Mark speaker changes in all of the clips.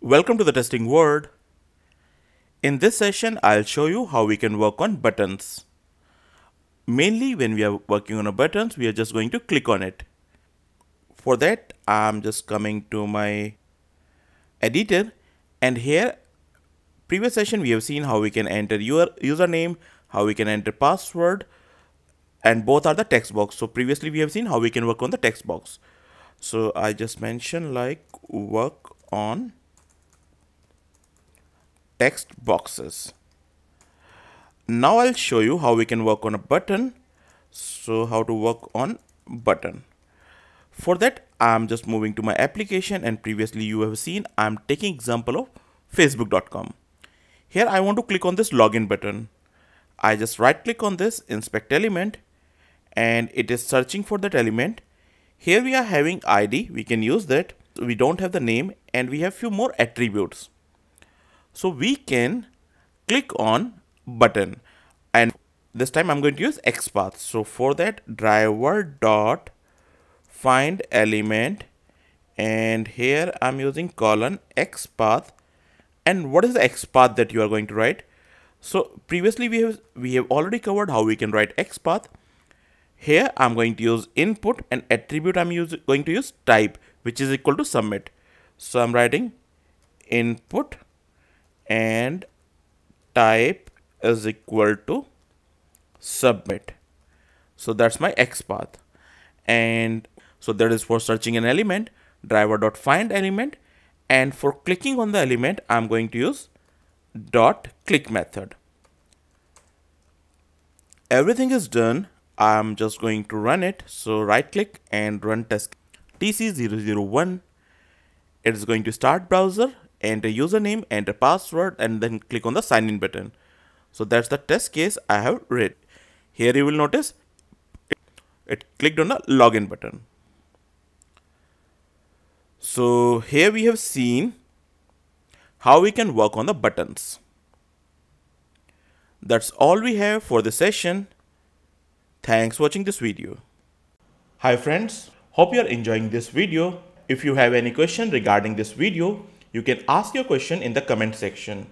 Speaker 1: Welcome to the testing world. In this session, I'll show you how we can work on buttons. Mainly when we are working on a buttons, we are just going to click on it. For that, I'm just coming to my editor and here previous session we have seen how we can enter your username, how we can enter password and both are the text box. So previously we have seen how we can work on the text box. So I just mentioned like work on text boxes. Now I'll show you how we can work on a button. So how to work on button. For that, I'm just moving to my application and previously you have seen I'm taking example of facebook.com. Here I want to click on this login button. I just right click on this inspect element and it is searching for that element. Here we are having ID. We can use that. We don't have the name and we have few more attributes. So we can click on button and this time I'm going to use XPath. So for that driver dot find element and here I'm using colon XPath and what is the XPath that you are going to write? So previously we have we have already covered how we can write XPath. Here I'm going to use input and attribute I'm use, going to use type which is equal to submit. So I'm writing input and type is equal to submit. So that's my XPath. And so that is for searching an element, driver.find element. And for clicking on the element, I'm going to use dot click method. Everything is done. I'm just going to run it. So right click and run test tc001. It is going to start browser, enter username, enter password, and then click on the sign in button. So that's the test case I have read. Here you will notice it clicked on the login button. So here we have seen how we can work on the buttons. That's all we have for the session. Thanks for watching this video. Hi friends, hope you are enjoying this video. If you have any question regarding this video, you can ask your question in the comment section.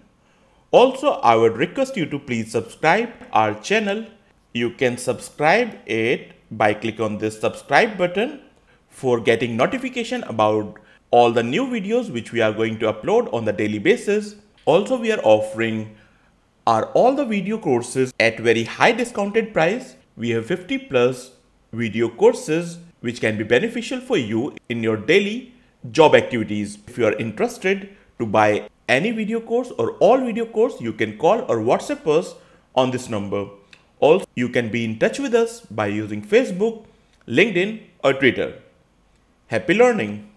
Speaker 1: Also, I would request you to please subscribe our channel. You can subscribe it by click on this subscribe button for getting notification about all the new videos which we are going to upload on the daily basis. Also, we are offering are all the video courses at very high discounted price. We have 50 plus video courses which can be beneficial for you in your daily job activities. If you are interested to buy any video course or all video course, you can call or WhatsApp us on this number. Also, you can be in touch with us by using Facebook, LinkedIn or Twitter. Happy learning!